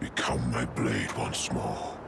Become my blade once more.